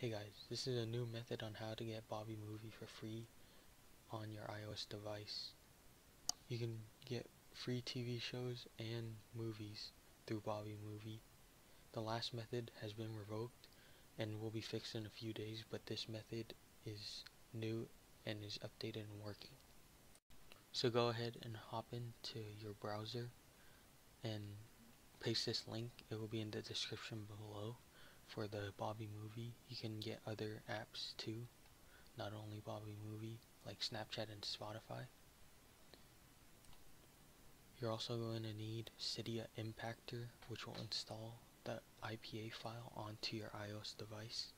Hey guys, this is a new method on how to get Bobby Movie for free on your iOS device. You can get free TV shows and movies through Bobby Movie. The last method has been revoked and will be fixed in a few days, but this method is new and is updated and working. So go ahead and hop into your browser and paste this link. It will be in the description below for the Bobby movie. You can get other apps too, not only Bobby movie, like Snapchat and Spotify. You're also going to need Cydia Impactor, which will install the IPA file onto your iOS device.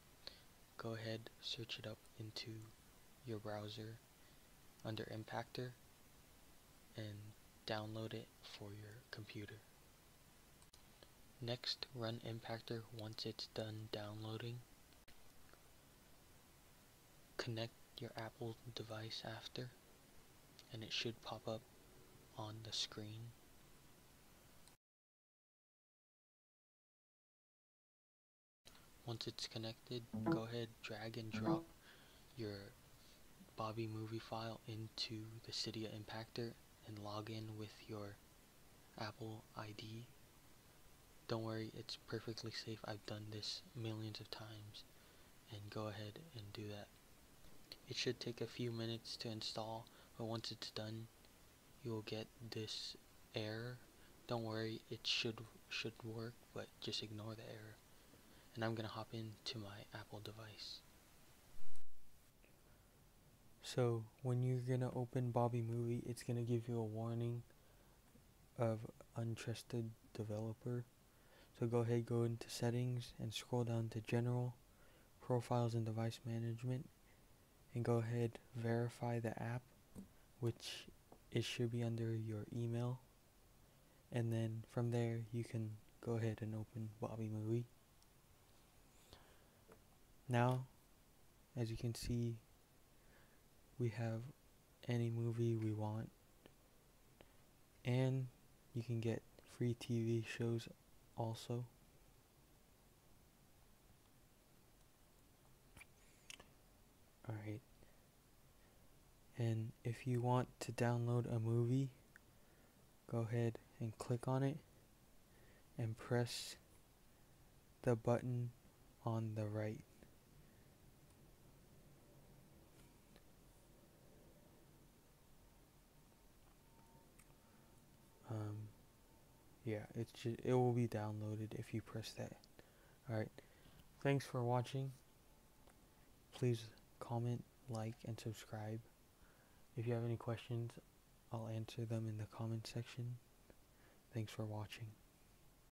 Go ahead, search it up into your browser under Impactor and download it for your computer. Next, run Impactor once it's done downloading. Connect your Apple device after, and it should pop up on the screen. Once it's connected, go ahead, drag and drop your Bobby movie file into the Cydia Impactor and log in with your Apple ID don't worry, it's perfectly safe. I've done this millions of times. And go ahead and do that. It should take a few minutes to install, but once it's done, you'll get this error. Don't worry, it should should work, but just ignore the error. And I'm gonna hop into my Apple device. So when you're gonna open Bobby Movie, it's gonna give you a warning of untrusted developer. So go ahead, go into settings and scroll down to general, profiles and device management and go ahead verify the app which it should be under your email and then from there you can go ahead and open Bobby Movie. Now as you can see we have any movie we want and you can get free TV shows also. Alright. And if you want to download a movie, go ahead and click on it and press the button on the right. Yeah, it's just, it will be downloaded if you press that. Alright, thanks for watching. Please comment, like, and subscribe. If you have any questions, I'll answer them in the comment section. Thanks for watching.